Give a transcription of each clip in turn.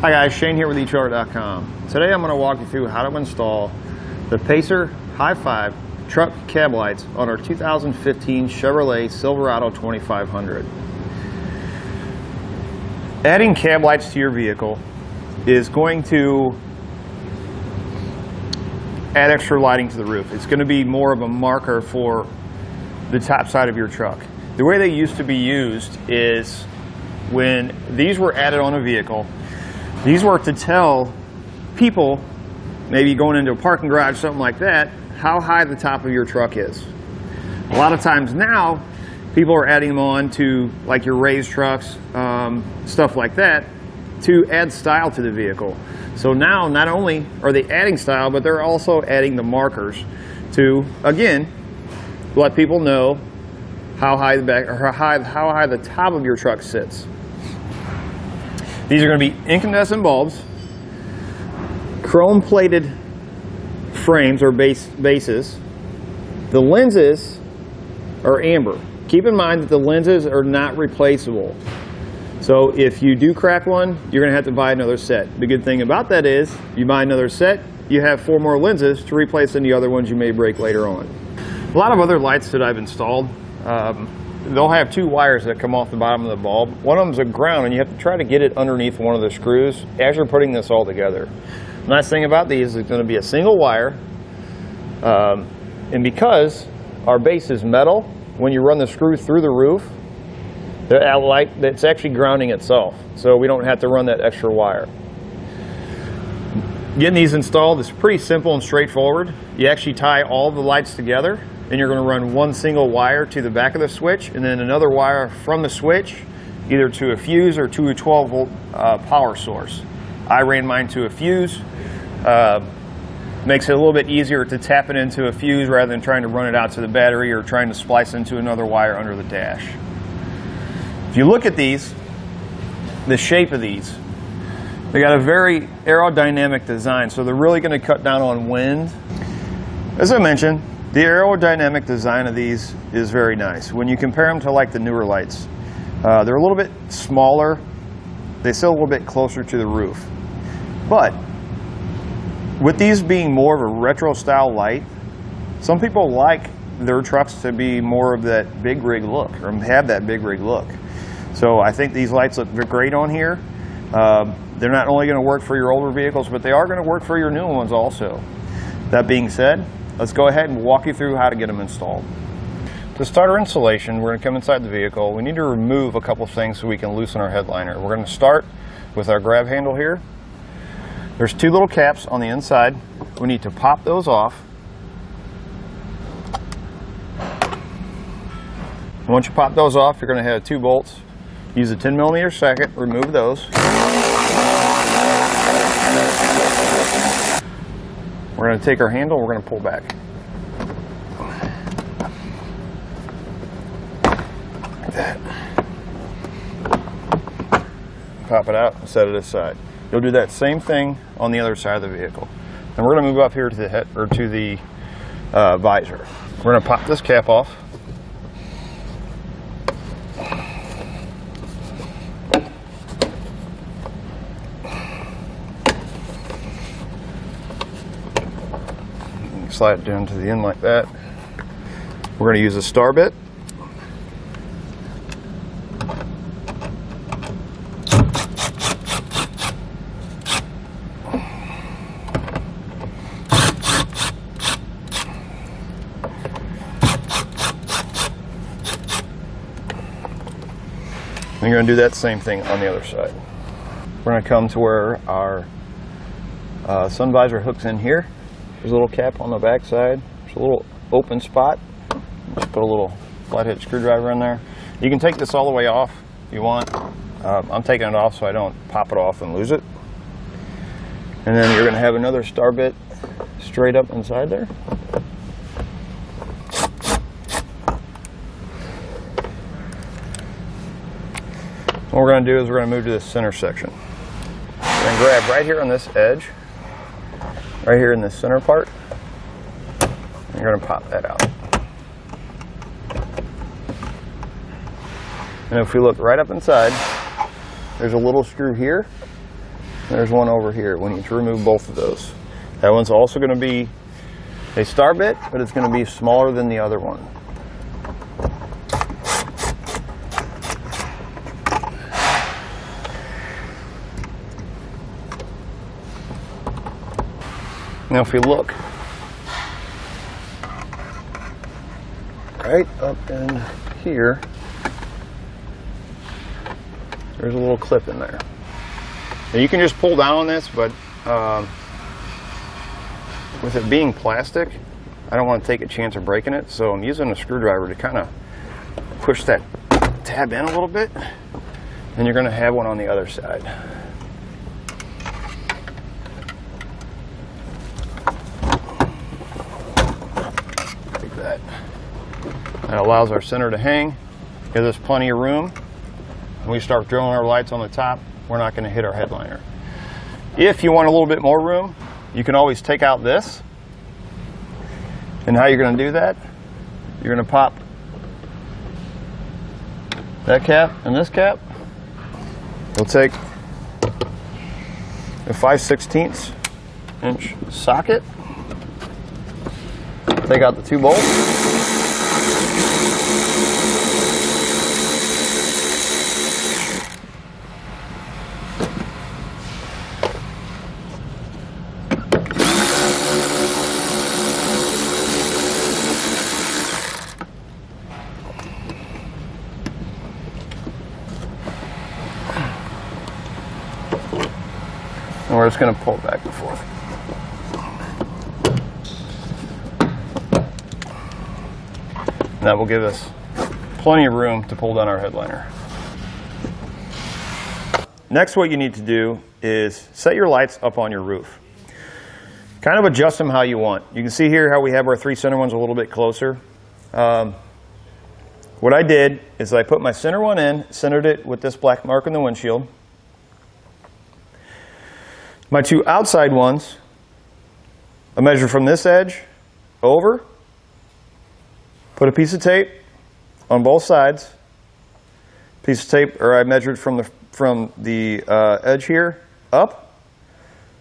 Hi guys, Shane here with eTrailer.com. Today I'm going to walk you through how to install the Pacer Hi-Five truck cab lights on our 2015 Chevrolet Silverado 2500. Adding cab lights to your vehicle is going to add extra lighting to the roof. It's going to be more of a marker for the top side of your truck. The way they used to be used is when these were added on a vehicle, these were to tell people, maybe going into a parking garage, something like that, how high the top of your truck is. A lot of times now, people are adding them on to like your raised trucks, um, stuff like that, to add style to the vehicle. So now, not only are they adding style, but they're also adding the markers to, again, let people know how high the back or how high, how high the top of your truck sits. These are going to be incandescent bulbs, chrome plated frames or base, bases. The lenses are amber. Keep in mind that the lenses are not replaceable. So if you do crack one, you're going to have to buy another set. The good thing about that is you buy another set, you have four more lenses to replace any other ones you may break later on. A lot of other lights that I've installed, um, they'll have two wires that come off the bottom of the bulb. One of them's a ground and you have to try to get it underneath one of the screws as you're putting this all together. Nice thing about these is it's going to be a single wire um, and because our base is metal, when you run the screw through the roof, it's actually grounding itself. So we don't have to run that extra wire. Getting these installed is pretty simple and straightforward. You actually tie all the lights together and you're going to run one single wire to the back of the switch and then another wire from the switch either to a fuse or to a 12 volt uh, power source. I ran mine to a fuse. Uh, makes it a little bit easier to tap it into a fuse rather than trying to run it out to the battery or trying to splice into another wire under the dash. If you look at these, the shape of these, they got a very aerodynamic design, so they're really going to cut down on wind. As I mentioned, the aerodynamic design of these is very nice. When you compare them to like the newer lights, uh, they're a little bit smaller. They sit a little bit closer to the roof. But with these being more of a retro style light, some people like their trucks to be more of that big rig look or have that big rig look. So I think these lights look great on here. Um, they're not only going to work for your older vehicles, but they are going to work for your new ones also. That being said, let's go ahead and walk you through how to get them installed. To start our installation, we're going to come inside the vehicle. We need to remove a couple things so we can loosen our headliner. We're going to start with our grab handle here. There's two little caps on the inside. We need to pop those off. Once you pop those off, you're going to have two bolts. Use a 10 millimeter socket, remove those. We're going to take our handle, we're going to pull back. Pop it out and set it aside. You'll do that same thing on the other side of the vehicle. And we're going to move up here to the head or to the uh, visor. We're going to pop this cap off. Slide it down to the end like that. We're going to use a star bit. And you're going to do that same thing on the other side. We're going to come to where our uh, sun visor hooks in here. There's a little cap on the back side. There's a little open spot. Just put a little flathead screwdriver in there. You can take this all the way off if you want. Uh, I'm taking it off so I don't pop it off and lose it. And then you're going to have another star bit straight up inside there. What we're going to do is we're going to move to the center section. We're going to grab right here on this edge, right here in the center part. You're going to pop that out. And if we look right up inside, there's a little screw here There's one over here. We need to remove both of those. That one's also going to be a star bit, but it's going to be smaller than the other one. Now if you look, right up in here, there's a little clip in there. Now you can just pull down on this, but um, with it being plastic, I don't want to take a chance of breaking it, so I'm using a screwdriver to kind of push that tab in a little bit, and you're going to have one on the other side. Like that. That allows our center to hang, gives us plenty of room. When we start drilling our lights on the top, we're not going to hit our headliner. If you want a little bit more room, you can always take out this. And how you're going to do that, you're going to pop that cap and this cap. You'll take a 5 16 inch socket, take out the two bolts. And we're just going to pull back and forth. And that will give us plenty of room to pull down our headliner. Next, what you need to do is set your lights up on your roof. Kind of adjust them how you want. You can see here how we have our three center ones a little bit closer. Um, what I did is I put my center one in, centered it with this black mark in the windshield. My two outside ones, I measure from this edge over, put a piece of tape on both sides, piece of tape, or I measured from the, from the uh, edge here up,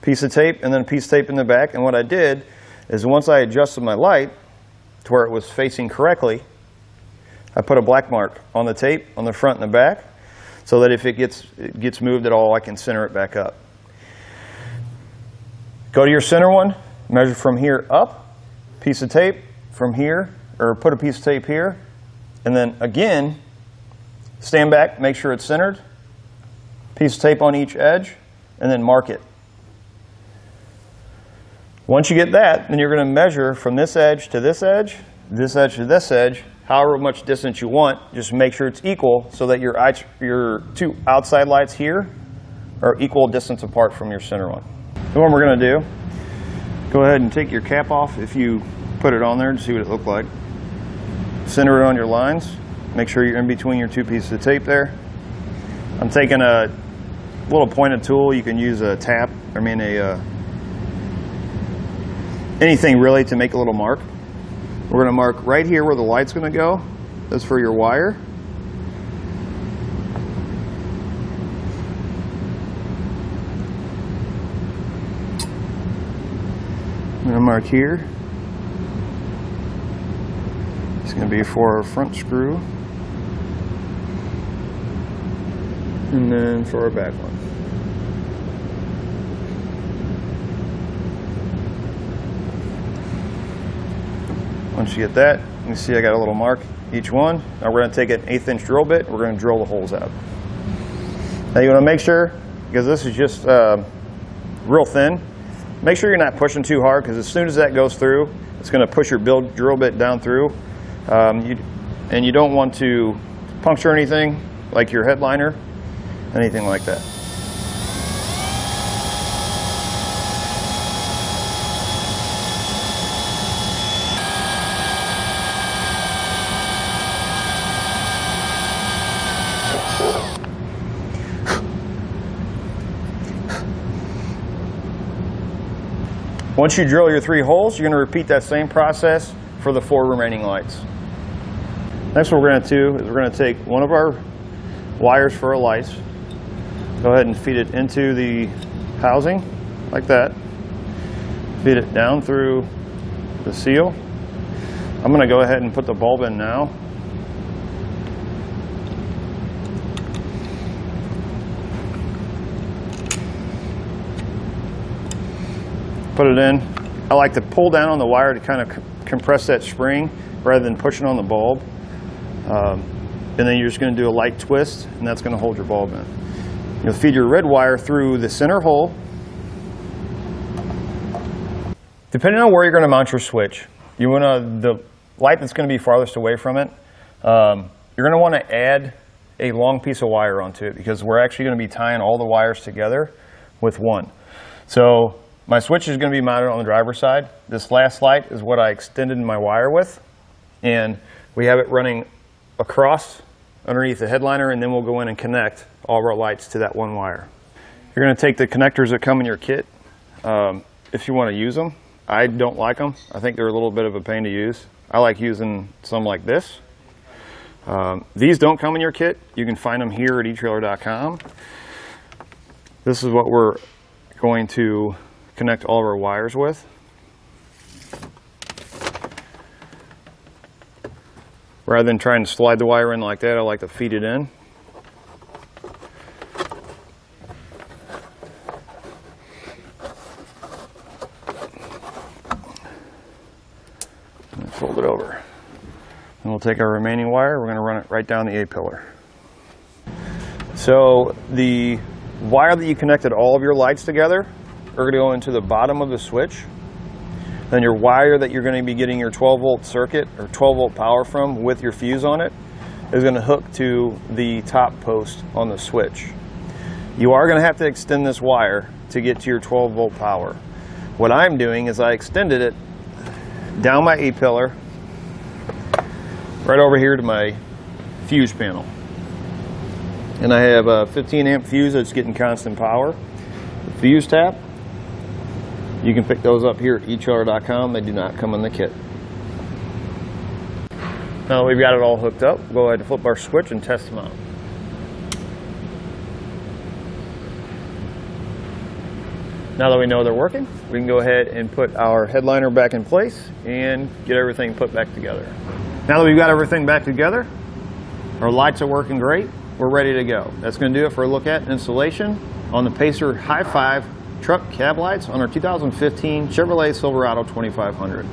piece of tape, and then a piece of tape in the back. And what I did is once I adjusted my light to where it was facing correctly, I put a black mark on the tape on the front and the back so that if it gets, it gets moved at all, I can center it back up. Go to your center one, measure from here up, piece of tape from here, or put a piece of tape here, and then again, stand back, make sure it's centered, piece of tape on each edge, and then mark it. Once you get that, then you're going to measure from this edge to this edge, this edge to this edge, however much distance you want. Just make sure it's equal so that your, your two outside lights here are equal distance apart from your center one. So what we're going to do, go ahead and take your cap off if you put it on there to see what it looked like. Center it on your lines. Make sure you're in between your two pieces of tape there. I'm taking a little pointed tool. You can use a tap, I mean a uh, anything really to make a little mark. We're going to mark right here where the light's going to go. That's for your wire. I'm going to mark here. It's going to be for our front screw. And then for our back one. Once you get that, you see I got a little mark each one. Now we're going to take an eighth inch drill bit. We're going to drill the holes out. Now you want to make sure, because this is just uh, real thin, Make sure you're not pushing too hard because as soon as that goes through, it's going to push your build drill bit down through. Um, you, and you don't want to puncture anything like your headliner, anything like that. Once you drill your three holes, you're going to repeat that same process for the four remaining lights. Next what we're going to do is we're going to take one of our wires for our lights, go ahead and feed it into the housing like that. Feed it down through the seal. I'm going to go ahead and put the bulb in now. Put it in. I like to pull down on the wire to kind of compress that spring rather than pushing on the bulb. Um, and then you're just going to do a light twist and that's going to hold your bulb in. You'll feed your red wire through the center hole. Depending on where you're going to mount your switch, you want to, the light that's going to be farthest away from it, um, you're going to want to add a long piece of wire onto it because we're actually going to be tying all the wires together with one. So my switch is going to be mounted on the driver's side. This last light is what I extended my wire with. And we have it running across underneath the headliner and then we'll go in and connect all of our lights to that one wire. You're going to take the connectors that come in your kit um, if you want to use them. I don't like them. I think they're a little bit of a pain to use. I like using some like this. Um, these don't come in your kit. You can find them here at eTrailer.com. This is what we're going to connect all of our wires with. Rather than trying to slide the wire in like that, I like to feed it in. And fold it over. And we'll take our remaining wire, we're going to run it right down the A-pillar. So the wire that you connected all of your lights together are going to go into the bottom of the switch. Then your wire that you're going to be getting your 12 volt circuit or 12 volt power from with your fuse on it is going to hook to the top post on the switch. You are going to have to extend this wire to get to your 12 volt power. What I'm doing is I extended it down my A-pillar right over here to my fuse panel. And I have a 15 amp fuse that's getting constant power. The fuse tap you can pick those up here at eTrailer.com. They do not come in the kit. Now that we've got it all hooked up, go ahead and flip our switch and test them out. Now that we know they're working, we can go ahead and put our headliner back in place and get everything put back together. Now that we've got everything back together, our lights are working great, we're ready to go. That's going to do it for a look at installation on the Pacer Hi-Five truck cab lights on our 2015 Chevrolet Silverado 2500.